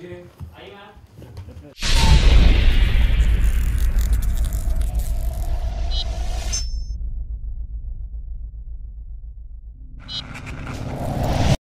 阿姨们